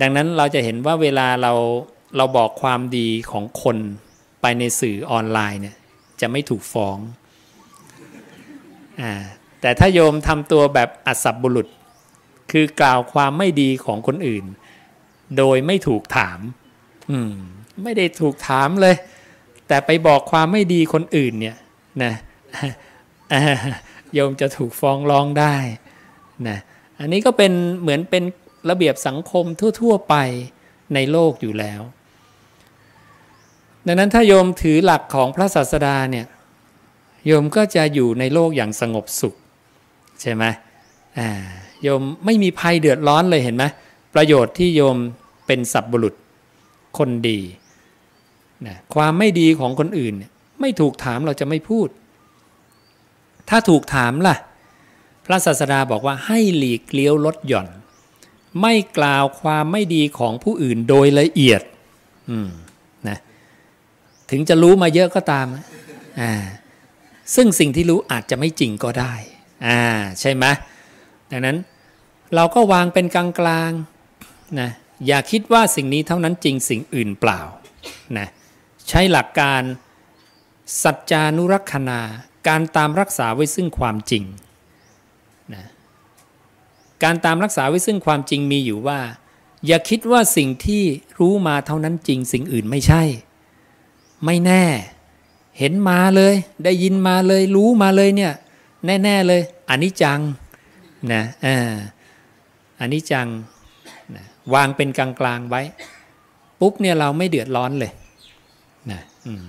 ดังนั้นเราจะเห็นว่าเวลาเราเราบอกความดีของคนไปในสื่อออนไลน์เนี่ยจะไม่ถูกฟ้องอ่าแต่ถ้าโยมทำตัวแบบอัศบบุรุษ คือกล่าวความไม่ดีของคนอื่น โดยไม่ถูกถาม อืมไม่ได้ถูกถามเลย แต่ไปบอกความไม่ดีคนอื่นเนี่ยนะโยมจะถูกฟ้องร้องได้นะอันนี้ก็เป็นเหมือนเป็น ระเบียบสังคมทั่ว ๆ ไปในโลกอยู่แล้ว ดังนั้นถ้าโยมถือหลักของพระศาสดาเนี่ยโยมก็จะอยู่ในโลกอย่างสงบสุข ใช่ไหมอ่าโยมไม่มีภัยเดือดร้อนเลยเห็นไหมประโยชน์ที่โยมเป็นสับบุรุษคนดีนะความไม่ดีของคนอื่น ไม่ถูกถามเราจะไม่พูด ถ้าถูกถามล่ะ พระศาสดาบอกว่าให้หลีกเลี้ยวลดหย่อน ไม่กล่าวความไม่ดีของผู้อื่นโดยละเอียดนะถึงจะรู้มาเยอะก็ตามซึ่งสิ่งที่รู้อาจจะไม่จริงก็ได้ใช่ไหมดังนั้นเราก็วางเป็นกลางๆนะอย่าคิดว่าสิ่งนี้เท่านั้นจริงสิ่งอื่นเปล่านะใช้หลักการสัจจานุรักษณาการตามรักษาไว้ซึ่งความจริงนะ การตามรักษาไว้ซึ่งความจริงมีอยู่ว่า อย่าคิดว่าสิ่งที่รู้มาเท่านั้นจริง สิ่งอื่นไม่ใช่ ไม่แน่ เห็นมาเลย ได้ยินมาเลย รู้มาเลยเนี่ย แน่ ๆ เลยอันนี้จังนะอ่าอันนี้จังนะวางเป็นกลางๆไว้ ปุ๊บเนี่ยเราไม่เดือดร้อนเลยนะอืม